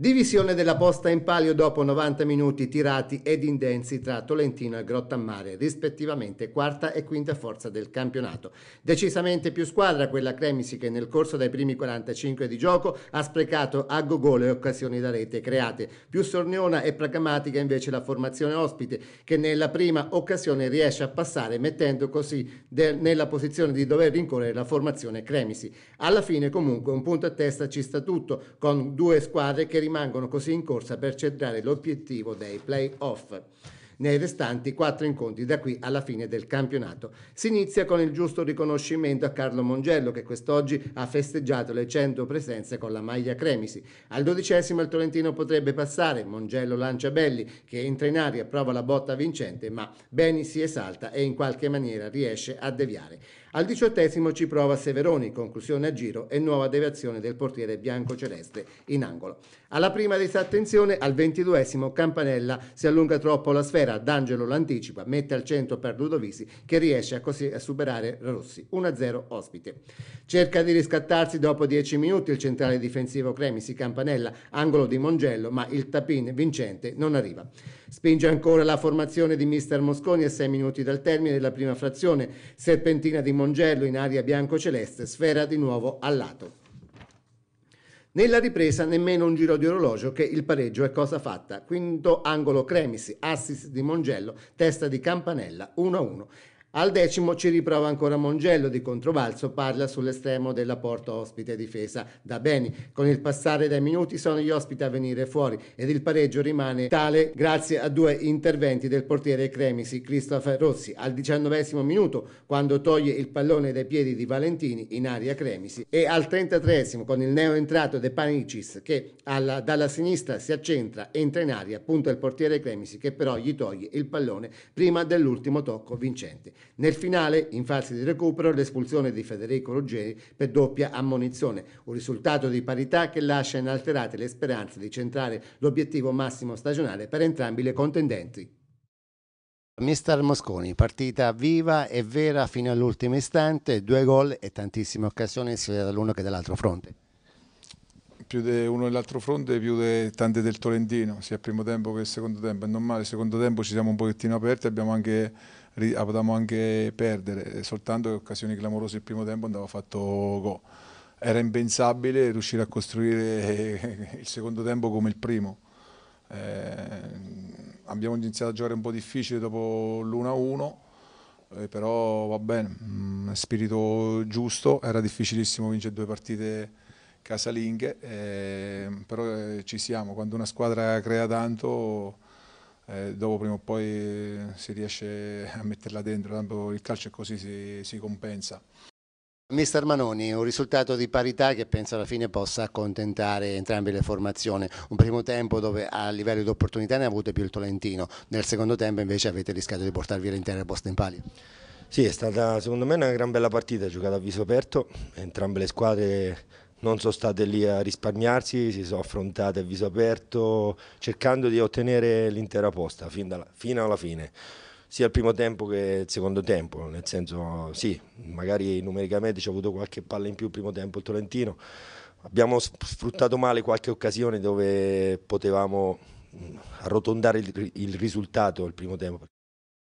Divisione della posta in palio dopo 90 minuti tirati ed intensi tra Tolentino e Grottammare, rispettivamente quarta e quinta forza del campionato. Decisamente più squadra quella Cremisi che nel corso dei primi 45 di gioco ha sprecato a gogò le occasioni da rete create. Più sorniona e pragmatica invece la formazione ospite che nella prima occasione riesce a passare mettendo così nella posizione di dover rincorrere la formazione Cremisi. Alla fine comunque un punto a testa ci sta tutto con due squadre che rimangono così in corsa per centrare l'obiettivo dei play-off nei restanti quattro incontri da qui alla fine del campionato. Si inizia con il giusto riconoscimento a Carlo Mongello che quest'oggi ha festeggiato le 100 presenze con la maglia Cremisi. Al dodicesimo il Tolentino potrebbe passare, Mongello lancia Belli che entra in aria, prova la botta vincente ma Beni si esalta e in qualche maniera riesce a deviare. Al diciottesimo ci prova Severoni, conclusione a giro e nuova deviazione del portiere bianco-celeste in angolo. Alla prima disattenzione, al ventiduesimo Campanella si allunga troppo la sfera, D'Angelo l'anticipa, mette al centro per Ludovisi che riesce a così a superare Rossi, 1-0 ospite. Cerca di riscattarsi dopo 10 minuti il centrale difensivo Cremisi Campanella, angolo di Mongello, ma il tapin vincente non arriva. Spinge ancora la formazione di mister Mosconi a 6 minuti dal termine della prima frazione, serpentina di Mongello in aria bianco-celeste, sfera di nuovo al lato. Nella ripresa nemmeno un giro di orologio che il pareggio è cosa fatta. Quinto angolo Cremisi, assist di Mongello, testa di Campanella, 1-1. Al decimo ci riprova ancora Mongello di controvalso, parla sull'estremo della porta ospite difesa da Beni. Con il passare dei minuti sono gli ospiti a venire fuori ed il pareggio rimane tale grazie a due interventi del portiere Cremisi, Christopher Rossi, al diciannovesimo minuto quando toglie il pallone dai piedi di Valentini in aria Cremisi e al trentatreesimo con il neo entrato De Panicis che alla, dalla sinistra si accentra, entra in aria, punta il portiere Cremisi che però gli toglie il pallone prima dell'ultimo tocco vincente. Nel finale, in fase di recupero, l'espulsione di Federico Ruggeri per doppia ammonizione, un risultato di parità che lascia inalterate le speranze di centrare l'obiettivo massimo stagionale per entrambi le contendenti. Mister Mosconi, partita viva e vera fino all'ultimo istante, due gol e tantissime occasioni sia dall'uno che dall'altro fronte. Più di uno dell'altro fronte, più di tante del Tolentino, sia il primo tempo che il secondo tempo. È normale, il secondo tempo ci siamo un pochettino aperti, abbiamo anche potevamo anche perdere, soltanto che occasioni clamorose il primo tempo andava fatto gol. Era impensabile riuscire a costruire il secondo tempo come il primo. Eh, abbiamo iniziato a giocare un po' difficile dopo l'1-1, eh, però va bene, mh, mm, spirito giusto, era difficilissimo vincere due partite casalinghe, eh, però eh, ci siamo, quando una squadra crea tanto eh, dopo prima o poi si riesce a metterla dentro, tanto il calcio è così, si, si compensa. Mister Manoni, un risultato di parità che penso alla fine possa accontentare entrambe le formazioni. Un primo tempo dove a livello di opportunità ne ha avute più il Tolentino, nel secondo tempo invece avete rischiato di portarvi l'intera posta in palio. Sì, è stata secondo me una gran bella partita, giocata a viso aperto, entrambe le squadre non sono state lì a risparmiarsi, si sono affrontate a viso aperto cercando di ottenere l'intera posta fino alla fine sia il primo tempo che il secondo tempo, nel senso sì, magari numericamente ci ha avuto qualche palla in più il primo tempo il Tolentino, abbiamo sfruttato male qualche occasione dove potevamo arrotondare il, il risultato il primo tempo.